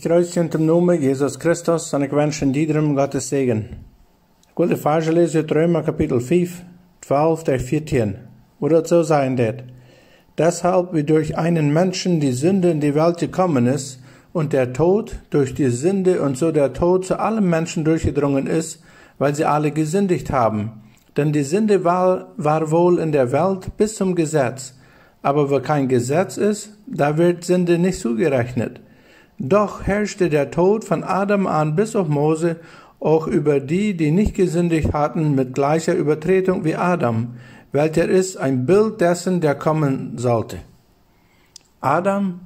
In dem Namen Jesus Christus ik wens in iedereen Gottes Segen. Ik wil de verse lezen uit Römer Kapitel 5, 12 der 14, wo das so sein wird. Deshalb, wie durch einen Menschen die Sünde in die Welt gekommen ist und der Tod durch die Sünde und so der Tod zu allen Menschen durchgedrungen ist, weil sie alle gesündigt haben. Denn die Sünde war, war wohl in der Welt bis zum Gesetz. Aber wo kein Gesetz ist, da wird Sünde nicht zugerechnet. Doch herrschte der Tod von Adam an bis auf Mose auch über die, die nicht gesündigt hatten, mit gleicher Übertretung wie Adam, welcher ist ein Bild dessen, der kommen sollte. Adam,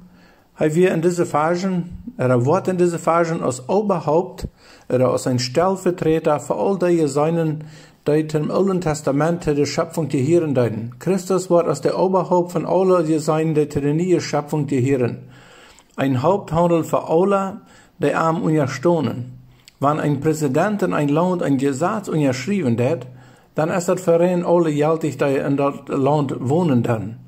haben wir in diese Phasen, er Wort in diese Phasen als Oberhaupt, er als ein Stellvertreter für all die seinen, die im Alten Testament der Schöpfung gehören deuten. Christus wird als der Oberhaupt von allen die seinen, die der neue Schöpfung gehören ein Haupthandel für alle, die am unterstonen. Wenn ein Präsident in ein Land ein Gesetz unterschrieben hat, dann ist das für ihn alle gültig, die in das Land wohnen dann.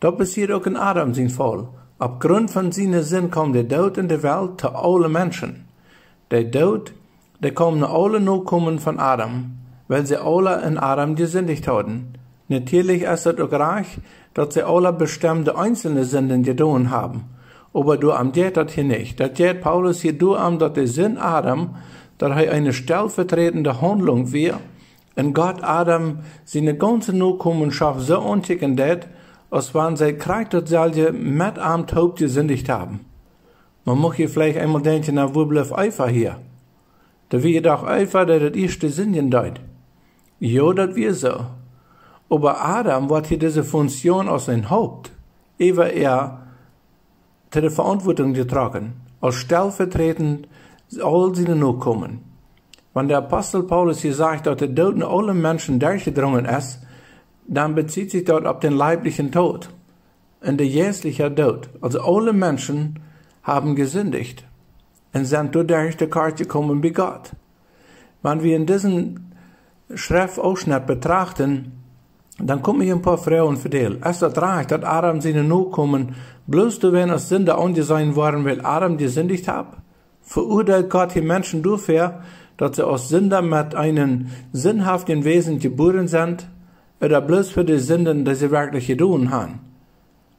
Das passiert auch in Adam sein Fall. Aufgrund von seinem Sinn kommt der Tod in der Welt zu allen Menschen. Der Tod, der kommt alle Nachkommen von Adam, weil sie alle in Adam gesündigt haben. Natürlich ist es auch reich, dass sie alle bestimmte einzelne Sünden getan haben aber du am det dat hier nicht. Dat geht Paulus hier du am, dat der Sinn Adam, dat er eine stellvertretende Handlung wir, und Gott Adam seine ganze Nachkommenschaft so unticken det, als wann sie kriegt dat selje mit am Taub gesündigt haben. Man muss hier vielleicht einmal denken, na wo bleibt Eifer hier? Da wir doch Eifer, der das erste Sinnen deut. Jo, dat wir so. Aber Adam wird hier diese Funktion aus sein Haupt, ehe er ter Verantwortung getragen, als stellvertretend all seine Nachkommen. Wenn der Apostel Paulus hier sagt, dass der Tod in alle Menschen durchgedrungen ist, dann bezieht sich dort auf den leiblichen Tod und der jährliche Tod. Also alle Menschen haben gesündigt und sind durch die Karte gekommen bei Gott. Wenn wir in diesen Schriftausschnitt betrachten, dann kommen hier ein paar Frauen vertellen. Es ist reich, dass Adam seine Nachkommen bloß du wenn als Sünder angesehen worden, weil Adam gesündigt hat. Verurteilt Gott die Menschen dafür, dass sie aus Sünder mit einem sinnhaften Wesen geboren sind, oder bloß für die Sünden, die sie wirklich getan haben.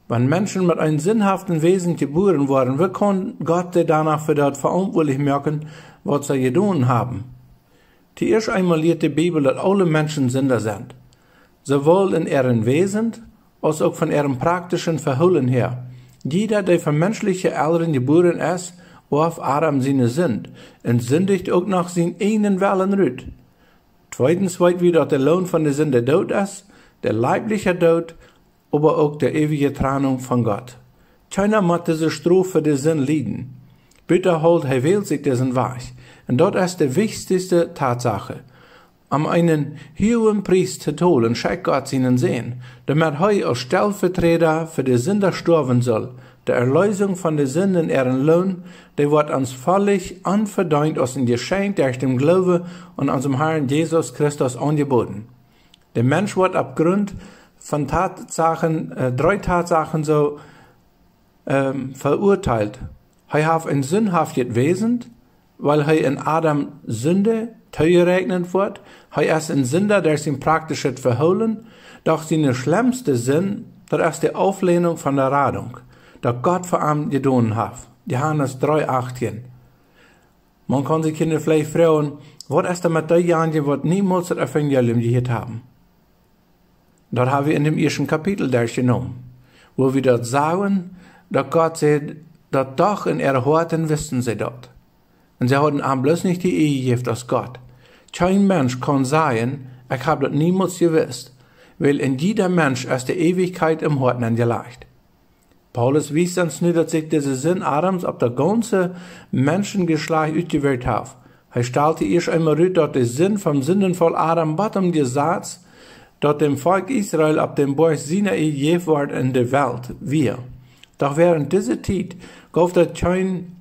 Wenn Menschen mit einem sinnhaften Wesen geboren worden, wie kann Gott sie danach für das verantwortlich merken, was sie getan haben? Die erste einmal lehrt die Bibel, dass alle Menschen Sünder sind sowohl in ihrem Wesen als auch von ihrem praktischen Verhalten her. Jeder, der von menschlichen Eltern geboren ist, auf Adam seine sind, und auch nach seinen einen Wellen rüt. Zweitens weiß wir, dass der Lohn von der Sünde Tod ist, der leibliche Tod, aber auch der ewige Trennung von Gott. Keiner muss diese Strophe der Sinn lieden. Bitte holt, er wählt sich diesen Weg. Und dort ist die wichtigste Tatsache am einen hohen Priest zu holen, schickt Gott ihnen sehen, damit er als Stellvertreter für die Sünder sterben soll, der Erlösung von den Sünden ihren Lohn, der wird uns völlig unverdient aus dem Geschenk durch den Glaube und unserem Herrn Jesus Christus angeboten. Der Mensch wird aufgrund von Tatsachen, äh, drei Tatsachen so ähm, verurteilt. Er hat ein sündhaftes Wesen, weil er in Adam Sünde teurregnet wird, er ist ein Sünder, der sin praktisches Verholen, doch seine schlimmste Sinn, das ist die Auflehnung von der Radung, dass Gott für ihn getan hat. Johannes 3, 18. Man kann sich Kinder vielleicht fragen, was ist denn mit denjenigen, die niemals das Evangelium gehört haben? Das haben wir in dem ersten Kapitel durchgenommen, wo wir dort sagen, dass Gott sagt, dass doch in ihren Horten wissen sie dort. Und sie hatten am bloß nicht die Ehe gegeben aus Gott. Kein Mensch kann sagen, ich habe das niemals gewusst, weil in jeder Mensch ist die Ewigkeit im Horten angelegt. Paulus wies uns nicht, dass sich dieser Sinn Adams auf der ganze Menschengeschlecht ausgewählt hat. Er stellte erst einmal rüt, dass der Sinn vom Sündenfall Adam bottom Gesetz, dass dem Volk Israel ab dem Berg Sinai je ward in der Welt, wir. Doch während dieser Zeit gab es kein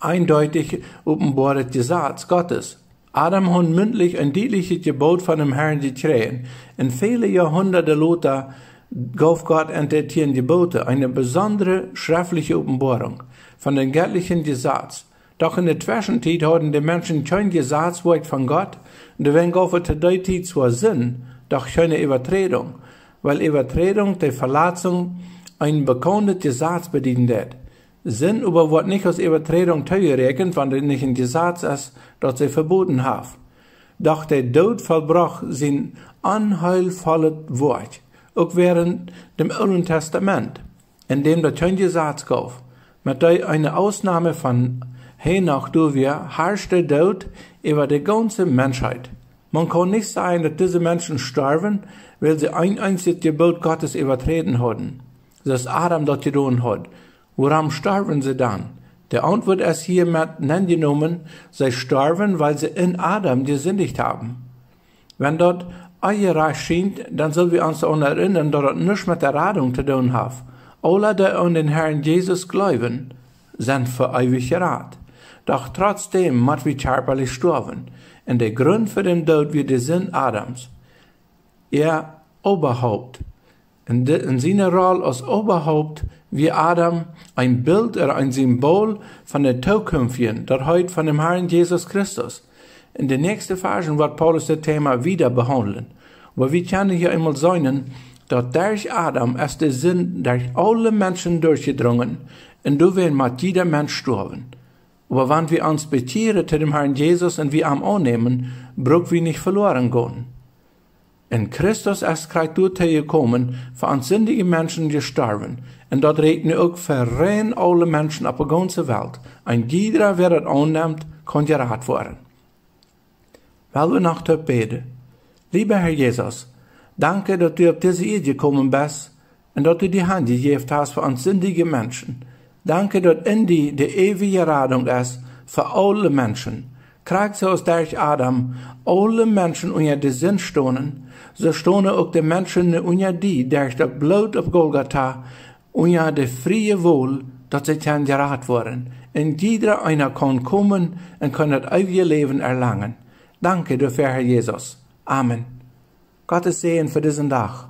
eindeutig offenbaret Gesetz Gottes. Adam hat mündlich ein deutliches Gebot von dem Herrn gekriegt. In viele Jahrhunderte Lothar gab Gott entertieren Gebote, eine besondere schriftliche Offenbarung. von den göttlichen Gesetz. Doch in der Zwischenzeit haben die Menschen kein Gesetzwort von Gott, und wenn zu der Zeit zwar Sinn, doch keine Übertretung, weil Übertretung die Verletzung ein bekanntes Gesetz bedient. Sinn über wird nicht als Übertretung teurgerechnet, wenn es nicht ein Gesetz ist, das sie verboten haben. Doch der Tod vollbrach sein anheilvolles Wort, auch während dem Alten Testament, in dem der Gesetz gab. Mit der eine Ausnahme von Henoch durch wir herrscht der Tod über die ganze Menschheit. Man kann nicht sagen, dass diese Menschen sterben, weil sie ein einziges Gebot Gottes übertreten haben. Das Adam dort getan hat. Woran sterben sie dann? Der Antwort ist hier mit genommen, sie sterben, weil sie in Adam gesündigt haben. Wenn dort euer Reich scheint, dann sollen wir uns daran erinnern, dass es nichts mit der Radung zu tun hat. Alle, die an den Herrn Jesus glauben, sind für ewig Rat. Doch trotzdem muss wir körperlich sterben. Und der Grund für den Tod wird der Sinn Adams. Er Oberhaupt in, in seiner Rolle als Oberhaupt wie Adam ein Bild oder ein Symbol von der Zukünftigen, der heute von dem Herrn Jesus Christus. In der nächsten Phase wird Paulus das Thema wieder behandeln. Aber wir können hier einmal sagen, dass durch Adam ist der Sinn durch alle Menschen durchgedrungen und du wirst mit jeder Mensch sterben. Aber wenn wir uns bekehren zu dem Herrn Jesus und wir am annehmen, brauchen wir nicht verloren gehen. In Christus ist Kreatur gekommen, für uns sündige Menschen gestorben. Und dort reden auch für rein alle Menschen auf der ganzen Welt. Ein jeder, wer das annimmt, kann gerat werden. Weil wir noch beten. Lieber Herr Jesus, danke, dass du auf diese Erde gekommen bist und dass du die Hand gegeben hast für uns sündige Menschen. Danke, dass in die die ewige Radung ist für alle Menschen. Kriegt so aus durch Adam alle Menschen unter die Sinn stonen, so stonen auch die Menschen unter die, durch das Blut auf Golgatha, unter die frie Wohl, dass sie kann gerat worden. Und jeder einer kann kommen und kann das ewige Leben erlangen. Danke dafür, Herr Jesus. Amen. Gottes Segen für diesen Tag.